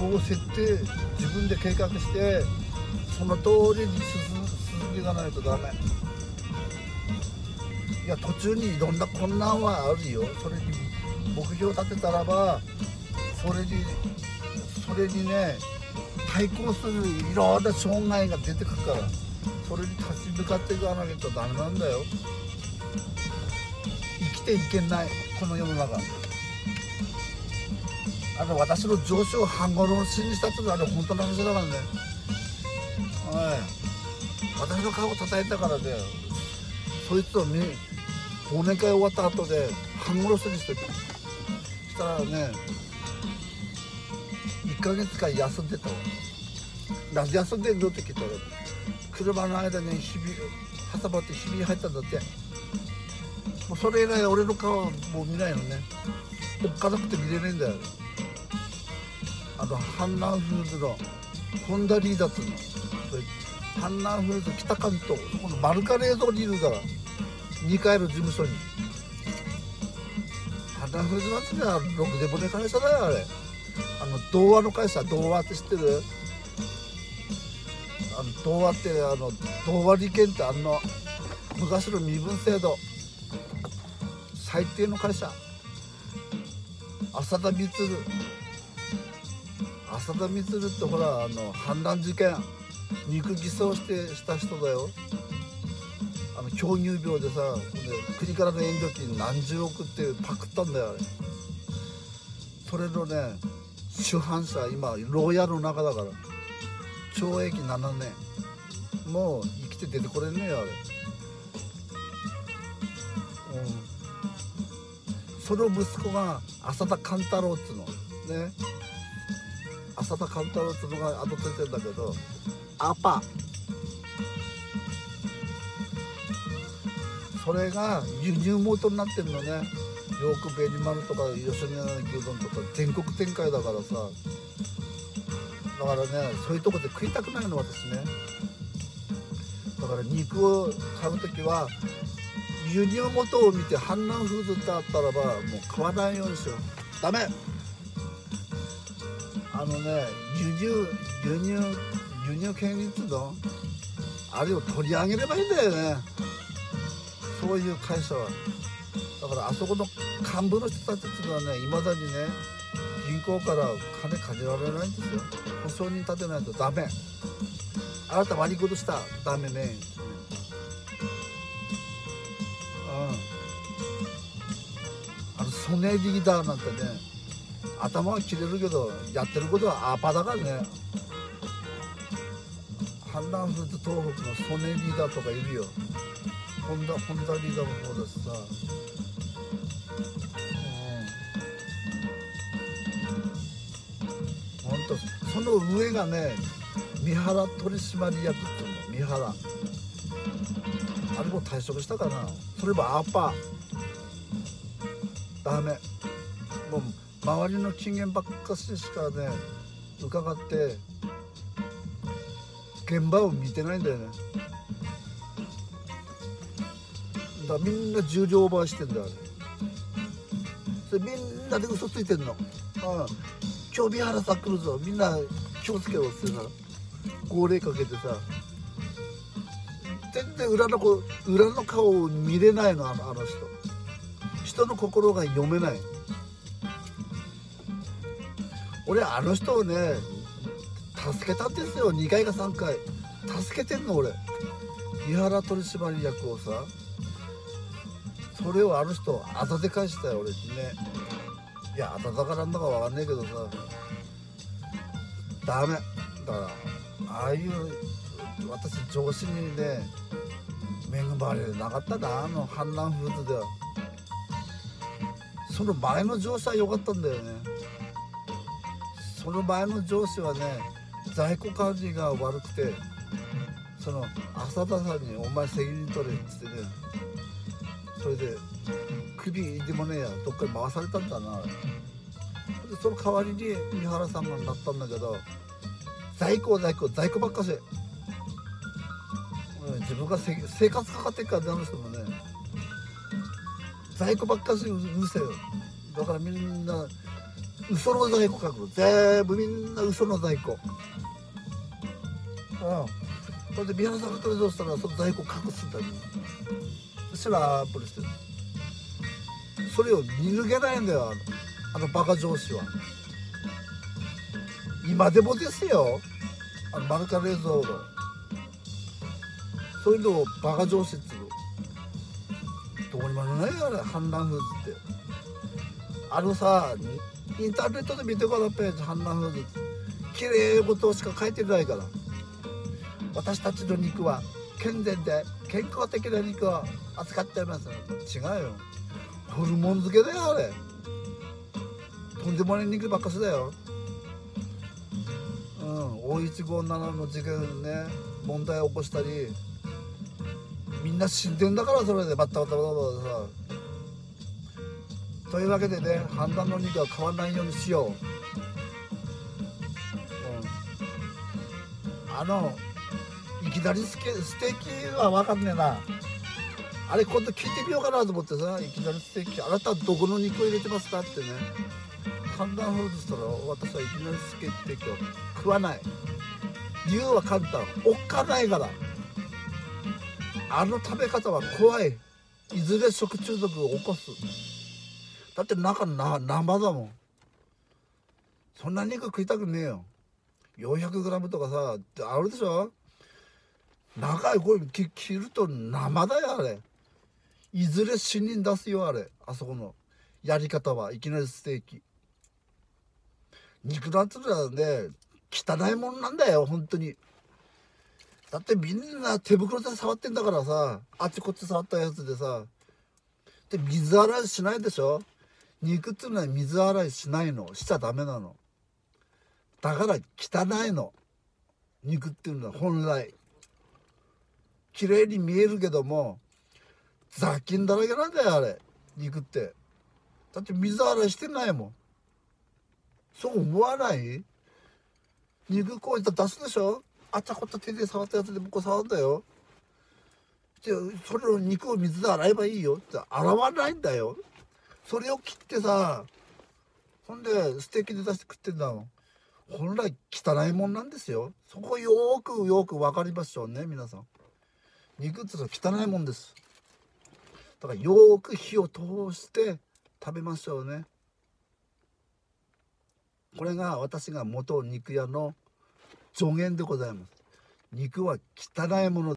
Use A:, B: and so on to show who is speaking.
A: そう設定自分で計画してその通りに進進んでいかないとダメ。いや途中にいろんな困難はあるよ。それに目標立てたらばそれにそれにね対抗するいろんな障害が出てくるからそれに立ち向かっていかなきゃダメなんだよ。生きていけないこの世の中。あの私の上司を半殺しにしたっていうのはあれ本当の話だからね。はい。私の顔を叩いたからでそいつを見忘年会終わった後で半殺しにしてしたらね1ヶ月間休んでたわ。なんで休んでんのって聞いたら車の間にひび挟まってひび入ったんだって。もうそれ以来俺の顔はもう見ないのね。おっかなくて見れないんだよ。あの阪南フーズの本田リーダーっていうのそれ阪南フーズ北関東この丸カレーゾにいるから2階の事務所に。阪南フーズなんてのはろくでもね会社だよあれ。あの童話の会社童話って知ってる？あの童話ってあの童話利権ってあの昔の身分制度最低の会社。浅田光。浅田光ってほらあの反乱事件肉偽装してした人だよ。あの狂乳病でさで国からの援助金何十億ってパクったんだよあれ。それのね主犯者今牢屋の中だから。懲役7年。もう生きて出てこれねえよあれ。うん。その息子が浅田勘太郎っつうの。ね。浅田勘太郎っつうのが後ついてんだけどアパ。それが輸入元になってるのね。よく紅丸とか吉野家牛丼とか全国展開だからさ。だからねそういうとこで食いたくないの私ね。だから肉を買う時は輸入元を見て阪南フーズってあったらばもう買わないようにしよう。ダメあのね輸入輸入輸入権利っていうのあれを取り上げればいいんだよね。そういう会社は。だからあそこの幹部の人たちっていうのはねいまだにね銀行から金借りられないんですよ。保証人立てないとダメ。あなた悪いことしたダメねうん。あのソネリーダーなんてね頭は切れるけどやってることはアパだからね。阪南フーズ東北のソネリーダーとかいるよ。ホンダホンダリーダーもそうだしさ。うん。ほんとその上がね三原取締役っていうの。三原。あれも退職したかな。それもアパ。ーダメ。もう周りの金言ばっかししかね伺って現場を見てないんだよね。だみんな重量オーバーしてんだよあれそれみんなで嘘ついてんの、うん、今日三原さん来るぞ。みんな気をつけろってさ号令かけてさ。全然裏の子裏の顔を見れないのあのあの人。人の心が読めない。俺あの人をね助けたんですよ。2回か3回助けてんの俺。三原取締役をさ。それをあの人後で返したよ俺ね。いや温かなんだかわかんないけどさ。ダメ。だからああいう私上司にね恵まれなかったなあの阪南フーズでは。その前の上司は良かったんだよね。その前の上司はね在庫管理が悪くてその浅田さんに「お前責任取れ」っつってねそれで首でもねえやどっかに回されたんだな。でその代わりに三原さんがなったんだけど在庫在庫在庫ばっかし、うん、自分がせ生活かかってっからねあの人もね在庫ばっかしうるせえよ。だからみんな嘘の在庫書く全部みんな嘘の在庫。うん。それで宮野さんが取り出したらその在庫隠すんだよ。そしたらアップルしてる。それを見抜けないんだよ。あのあのバカ上司は。今でもですよ。あのマルカ冷蔵庫そういうのをバカ上司っつう。どこにもないよあれ。反乱フーズって。あのさインターネットで見てごらんぺ反乱フーズ綺麗事しか書いてないから。私たちの肉は健全で健康的な肉を扱っています違うよ。ホルモン漬けだよあれ。とんでもない肉ばっかしだよ。うん大一五七の事件ね問題を起こしたりみんな死んでんだからそれで。バッタバタバタバタさ。というわけでね判断の肉は変わらないようにしよう、うん、あのいきなりスケステーキは分かんねえな。あれ今度聞いてみようかなと思ってさいきなりステーキあなたはどこの肉を入れてますかってね。判断フードしたら私はいきなりステーキを食わない。理由は簡単。おっかないから。あの食べ方は怖い。いずれ食中毒を起こす。だって中な生だもんそんな肉食いたくねえよ。400g とかさあるでしょ？長いこれ切ると生だよあれ。いずれ死人出すよあれ。あそこの。やり方は。いきなりステーキ。肉なんつうのはね汚いもんなんだよ本当に。だってみんな手袋で触ってんだからさあっちこっち触ったやつでさ。で水洗いしないでしょ？肉っていうのは水洗いしないのしちゃダメなの。だから汚いの。肉っていうのは本来。綺麗に見えるけども雑菌だらけなんだよあれ。肉って。だって水洗いしてないもん。そう思わない？肉こういった出すでしょ？あちゃこっちゃ手で触ったやつで向こう触んだよ。でそれを肉を水で洗えばいいよって洗わないんだよ。それを切ってさほんでステーキで出して食ってんだもん。本来汚いもんなんですよ。そこよーくよく分かりましょうね皆さん。肉ってのは汚いもんです。だからよーく火を通して食べましょうね。これが私が元肉屋の助言でございます。肉は汚いもの